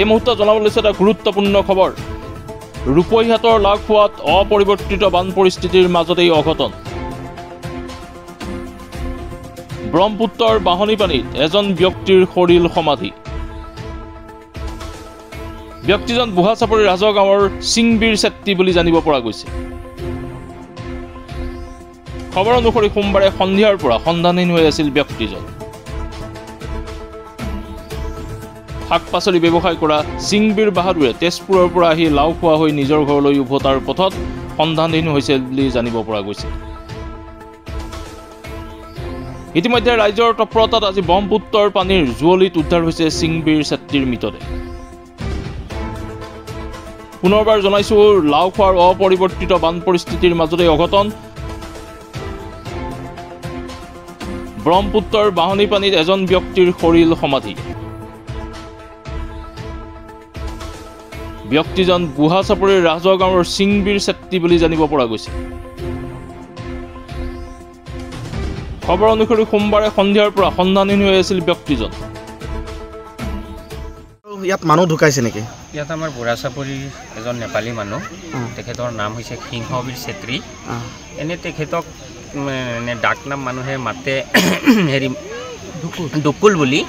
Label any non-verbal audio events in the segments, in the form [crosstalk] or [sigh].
এই মুহূৰ্তত জনাব লৈছে এটা গুৰুত্বপূৰ্ণ খবৰ। ৰূপহীহাটৰ লাওখোৱাত অপৰিৱৰ্তিত বান পৰিস্থিতিৰ মাজতেই অঘটন। ব্ৰহ্মপুত্ৰৰ বাঢ়নী পানীত এজন ব্যক্তিৰ সৰিল সমাধি। ব্যক্তিজন বুঢ়াচাপৰি ৰাজহ গাঁৱৰ চিংবীৰ চেত্ৰী বুলি জানিব পৰা গৈছে। খবৰ অনুসৰি সোমবাৰে সন্ধিয়াৰ পৰা সন্ধানহীন হৈ আছিল ব্যক্তিজন। শাক পাচলি ব্যৱসায় কৰা চিংবীৰ বাহাদুৰে তেজপুৰৰ পৰা আহি লাও খোৱা হৈ নিজৰ ঘৰলৈ উভতাৰ পথত সন্ধানহীন হৈছে বুলি জানিব পৰা গৈছে। ইতিমধ্যে ৰাইজৰ তৎপৰতাত আজি ব্ৰহ্মপুত্ৰৰ পানীৰ জুৱলিত উদ্ধাৰ হৈছে চিংবীৰ চেত্ৰীৰ মৃতদেহ পুনৰবাৰ জনাইছো লাও খোৱাৰ অপৰিৱৰ্তিত বান পৰিস্থিতিৰ মাজতে অঘটন। ব্ৰহ্মপুত্ৰৰ বাঢ়নী পানীত এজন ব্যক্তিৰ সৰিল সমাধি। ব্যক্তিজন বুঢ়াচাপৰিৰ ৰাজহ গাঁৱৰ চিংবীৰ চেত্ৰী বুলি জানিব পৰা গৈছে। খবৰ অনুসৰি সোমবাৰে সন্ধিয়াৰ পৰা সন্ধানহীন হৈ আছিল ব্যক্তিজন। ইয়াত মানুহ ঢুকাইছে নেকি? ইয়াত আমাৰ বুঢ়া চাপৰিৰ এজন নেপালী মানুহ। তেখেতৰ নাম হৈছে সিংহবীৰ চেত্ৰী। অঁ। এনে তেখেতক ডাক নাম মানুহে মাতে [coughs] হেৰি ডুকুল বুলি।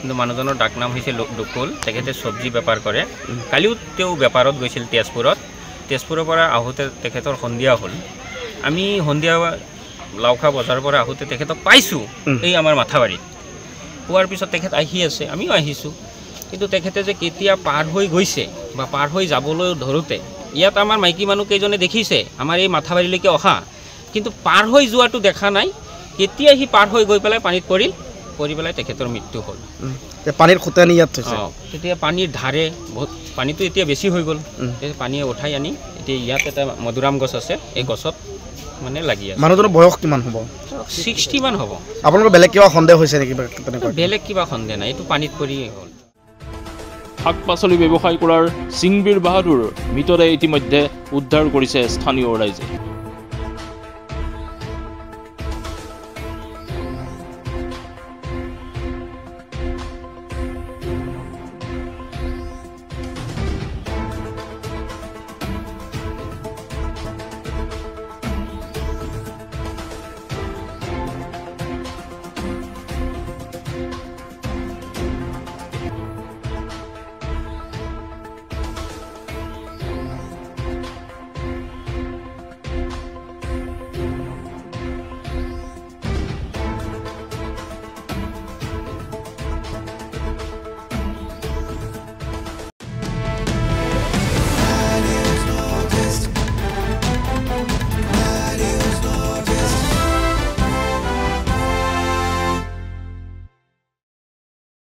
কিন্তু মানুহজনৰ ডাক নাম হৈছে লো- ডুকুল তেখেতে চব্জি বেপাৰ কৰে। কালিও তেওঁ বেপাৰত গৈছিল তেজপুৰত। তেজপুৰৰ পৰা আহোঁতে তেখেতৰ সন্ধিয়া হ'ল। আমি সন্ধিয়া লাওখা বজাৰৰ পৰা আহোঁতে তেখেতক পাইছোঁ। এই আমাৰ মাথাবাৰীত। পোৱাৰ পিছত তেখেত আহি আছে। আমিও আহিছোঁ। কিন্তু তেখেতে যে কেতিয়া পাৰ হৈ গৈছে বা পাৰ হৈ যাবলৈ ধৰোঁতে ইয়াত আমাৰ মাইকী মানুহ কেইজনে দেখিছে আমাৰ এই মাথাবাৰীলৈকে অহা। কিন্তু পাৰ হৈ যোৱাটো দেখা নাই। কেতিয়া সি পাৰ হৈ গৈ পেলাই পানীত পৰিল? পৰি পেলাই তেখেতৰ মৃত্যু হ'ল। পানীৰ খুটানি ইয়াত থৈছে অঁ তেতিয়া পানীৰ ধাৰে বহুত পানীটো এতিয়া বেছি হৈ গ'ল। পানীয়ে উঠাই আনি এতিয়া ইয়াত এটা মধুৰাম গছ আছে এই গছত মানে লাগি আছে। মানুহজনৰ বয়স কিমান হ'ব? ছিক্সটিমান হ'ব। আপোনালোকৰ বেলেগ কিবা সন্দেহ হৈছে নেকি বেলেগ কিবা সন্দেহ নাই এইটো পানীত পৰি হ'ল। শাক পাচলি ব্যৱসায় কৰাৰ চিংবীৰ বাহাদুৰ মৃতদেহ ইতিমধ্যে উদ্ধাৰ কৰিছে স্থানীয় ৰাইজে।